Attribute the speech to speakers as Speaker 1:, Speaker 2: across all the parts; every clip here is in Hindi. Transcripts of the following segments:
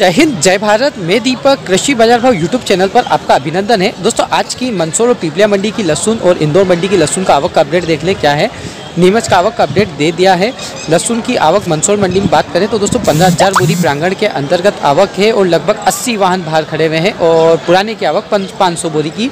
Speaker 1: जय हिंद, जय भारत। मैं दीपक, कृषि बाज़ार भाव यूट्यूब चैनल पर आपका अभिनंदन है। दोस्तों, आज की मंदसौर और पीपलिया मंडी की लहसुन और इंदौर मंडी की लहसुन का आवक का अपडेट देख लें, क्या है? नीमच का आवक का अपडेट दे दिया है। लहसुन की आवक मंदसौर मंडी में बात करें तो दोस्तों, पंद्रह हज़ार बोरी प्रांगण के अंतर्गत आवक है और लगभग अस्सी वाहन बाहर खड़े हुए हैं और पुराने की आवक पाँच सौ बोरी की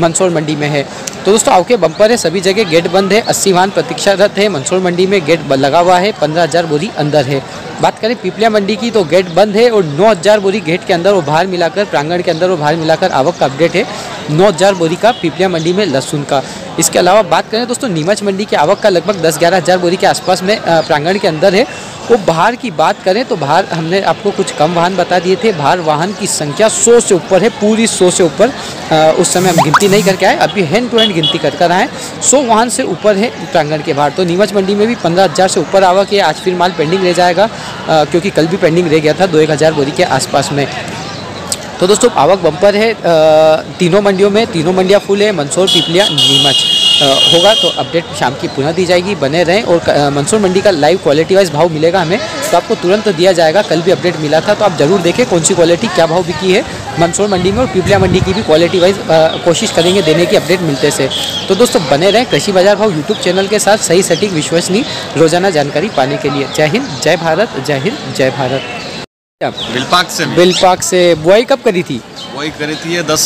Speaker 1: मंदसौर मंडी में है। तो दोस्तों आवके बम्पर है, सभी जगह गेट बंद है अस्सी वाहन प्रतीक्षारत है मंदसौर मंडी में गेट लगा हुआ है, पंद्रह हज़ार बोरी अंदर है। बात करें पिपलिया मंडी की तो गेट बंद है और 9000 बोरी गेट के अंदर और बाहर मिलाकर, प्रांगण के अंदर और बाहर मिलाकर आवक का अपडेट है 9000 बोरी का पिपलिया मंडी में लहसुन का। इसके अलावा बात करें दोस्तों, नीमच मंडी की आवक का लगभग दस ग्यारह हज़ार बोरी के आसपास में प्रांगण के अंदर है। वो बाहर की बात करें तो बाहर हमने आपको कुछ कम वाहन बता दिए थे। बाहर वाहन की संख्या सौ से ऊपर है, पूरी सौ से ऊपर उस समय हम गिनती नहीं करके आए, अभी हैंड टू हैंड गिनती कर कर आए। सौ वाहन से ऊपर है प्रांगण के बाहर तो नीमच मंडी में भी पंद्रह हज़ार से ऊपर आवा के आज फिर माल पेंडिंग रह जाएगा क्योंकि कल भी पेंडिंग रह गया था, दो एक हज़ार बोरी के आसपास में। तो दोस्तों, आवक बम्पर है तीनों मंडियों में, तीनों मंडियाँ फुल है मंदसौर पिपलिया, नीमच। होगा तो अपडेट शाम की पुनः दी जाएगी, बने रहें और मंसूर मंडी का लाइव क्वालिटी वाइज भाव मिलेगा हमें तो आपको तुरंत दिया जाएगा, कल भी अपडेट मिला था तो आप ज़रूर देखें कौन सी क्वालिटी क्या भाव बिकी है। मंसूर मंडी में और पिपलिया मंडी की भी क्वालिटी वाइज कोशिश करेंगे देने की अपडेट मिलते से। तो दोस्तों, बने रहें कृषि बाज़ार भाव यूट्यूब चैनल के साथ, सही सटीक विश्वसनीय रोज़ाना जानकारी पाने के लिए। जय हिंद, जय भारत, जय हिंद, जय भारत।
Speaker 2: बिलपाक से
Speaker 1: बिलपाक से बुआई कब करी थी?
Speaker 2: बुआई करी थी दस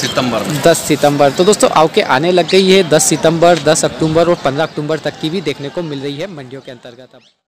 Speaker 2: सितंबर में।
Speaker 1: दस सितंबर। तो दोस्तों आवके आने लग गई है दस सितंबर दस अक्टूबर और पंद्रह अक्टूबर तक की भी देखने को मिल रही है मंडियों के अंतर्गत अब।